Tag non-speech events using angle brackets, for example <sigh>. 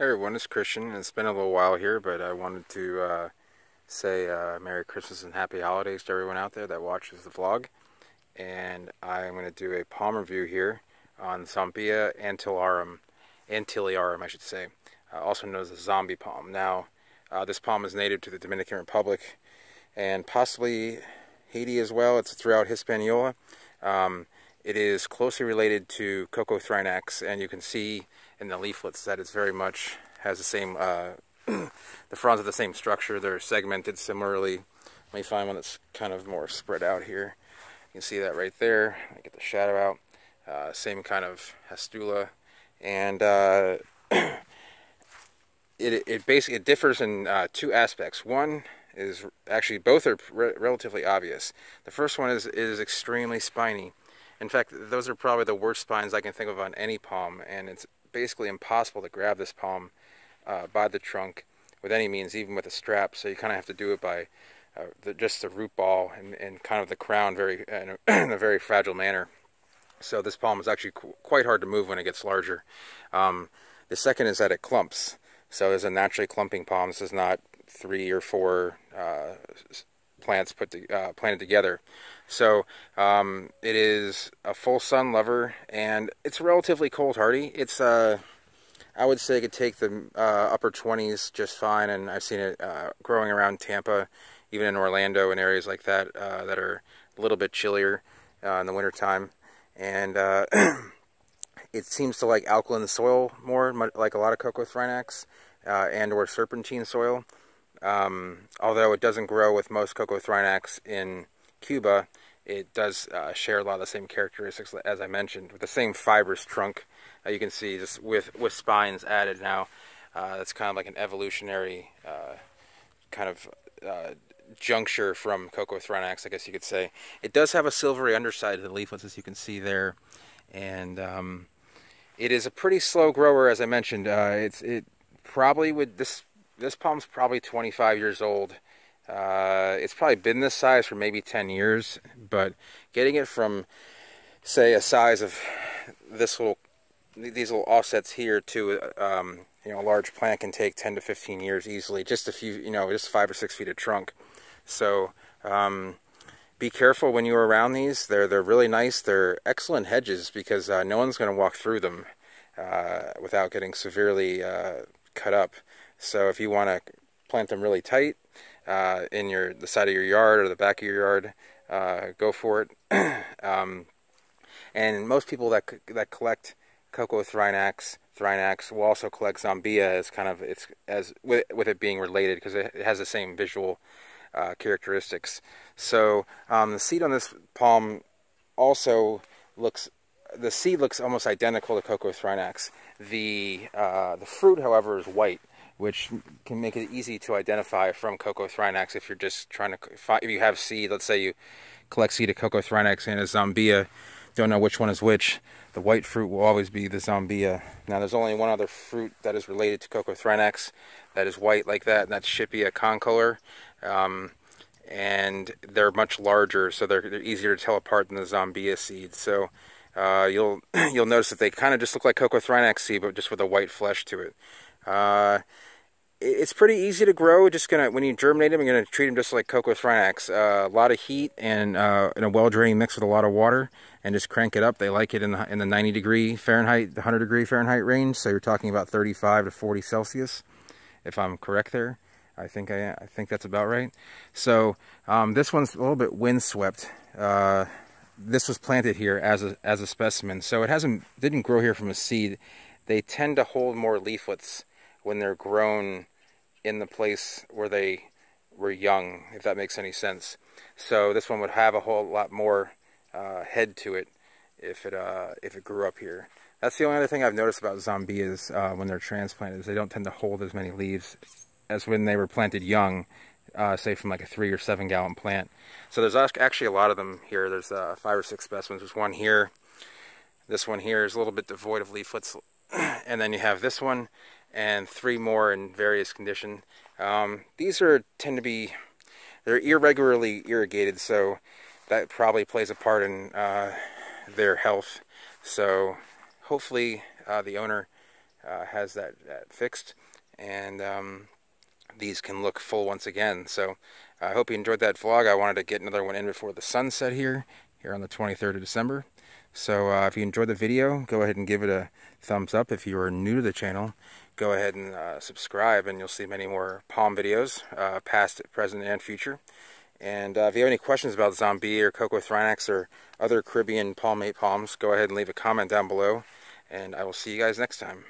Hey everyone, it's Christian. And it's been a little while here, but I wanted to uh, say uh, Merry Christmas and Happy Holidays to everyone out there that watches the vlog. And I'm going to do a palm review here on Zombia antillarum, antillarum I should say, uh, also known as the zombie palm. Now, uh, this palm is native to the Dominican Republic and possibly Haiti as well. It's throughout Hispaniola. Um, it is closely related to Coccothrinax, and you can see in the leaflets that it's very much has the same, uh, <clears throat> the fronds have the same structure. They're segmented similarly. Let me find one that's kind of more spread out here. You can see that right there. I get the shadow out. Uh, same kind of hastula. And uh, <clears throat> it, it basically it differs in uh, two aspects. One is actually both are re relatively obvious. The first one is is extremely spiny. In fact, those are probably the worst spines I can think of on any palm, and it's basically impossible to grab this palm uh, by the trunk with any means, even with a strap. So you kind of have to do it by uh, the, just the root ball and, and, kind of the crown very in a, <clears throat> in a, very fragile manner. So this palm is actually qu quite hard to move when it gets larger. Um, the second is that it clumps. So there's a naturally clumping palm. This is not three or four uh, plants put to, uh, planted together. So um, it is a full sun lover, and it's relatively cold hardy. It's uh, I would say it could take the uh, upper 20s just fine, and I've seen it uh, growing around Tampa, even in Orlando and areas like that uh, that are a little bit chillier uh, in the wintertime. And <clears throat> it seems to like alkaline soil more, like a lot of Coccothrinax uh, and or serpentine soil. Um, although it doesn't grow with most Coccothrinax in Cuba, it does uh, share a lot of the same characteristics as I mentioned, with the same fibrous trunk. Uh, you can see just with, with spines added now. Uh, that's kind of like an evolutionary uh, kind of uh, juncture from Coccothrinax, I guess you could say. It does have a silvery underside to the leaflets, as you can see there. And um, it is a pretty slow grower, as I mentioned. It's it probably would this this palm's probably 25 years old. Uh, it's probably been this size for maybe 10 years, but getting it from, say, a size of this little, these little offsets here to, um, you know, a large plant can take 10 to 15 years easily. Just a few, you know, just five or six feet of trunk. So, um, be careful when you're around these. They're they're really nice. They're excellent hedges because uh, no one's going to walk through them uh, without getting severely uh, cut up. So if you want to plant them really tight uh, in your the side of your yard or the back of your yard, uh, go for it. <clears throat> um, and most people that that collect Coccothrinax, Thrinax will also collect Zombia as kind of it's as with with it being related because it, it, has the same visual uh, characteristics. So um, the seed on this palm also looks the seed looks almost identical to Coccothrinax. The uh, the fruit, however, is white which can make it easy to identify from Coccothrinax if you're just trying to if you have seed, let's say you collect seed of Coccothrinax and a Zombia, don't know which one is which, the white fruit will always be the Zombia. Now there's only one other fruit that is related to Coccothrinax that is white like that, and that's Schippia concolor. Um, and they're much larger, so they're, they're, easier to tell apart than the Zombia seed. So uh, you'll <clears throat> you'll notice that they kind of just look like Coccothrinax seed, but just with a white flesh to it. Uh, it's pretty easy to grow. Just gonna when you germinate them, you're gonna treat them just like Coccothrinax. Uh, a lot of heat and uh, in a well draining mix with a lot of water, and just crank it up. They like it in the in the 90 degree Fahrenheit, the 100 degree Fahrenheit range. So you're talking about 35 to 40 Celsius, if I'm correct there. I think I, I think that's about right. So um, this one's a little bit windswept. Uh, this was planted here as a as a specimen, so it hasn't didn't grow here from a seed. They tend to hold more leaflets when they're grown in the place where they were young, if that makes any sense. So this one would have a whole lot more uh, head to it if it uh, if it grew up here. That's the only other thing I've noticed about zombias uh, when they're transplanted is they don't tend to hold as many leaves as when they were planted young, uh, say from like a three or seven gallon plant. So there's actually a lot of them here. There's uh, five or six specimens. There's one here. This one here is a little bit devoid of leaflets. <clears throat> and then you have this one and three more in various condition. Um, these are tend to be they're irregularly irrigated, so that probably plays a part in uh, their health. So hopefully uh, the owner uh, has that, that, fixed. And um, these can look full once again. So I hope you enjoyed that vlog. I wanted to get another one in before the sunset here, here on the 23rd of December. So uh, if you enjoyed the video, go ahead and give it a thumbs up. If you are new to the channel, go ahead and uh, subscribe and you'll see many more palm videos, uh, past, present, and future. And uh, if you have any questions about Zombie or Coccothrinax or other Caribbean palmate palms, go ahead and leave a comment down below. And I will see you guys next time.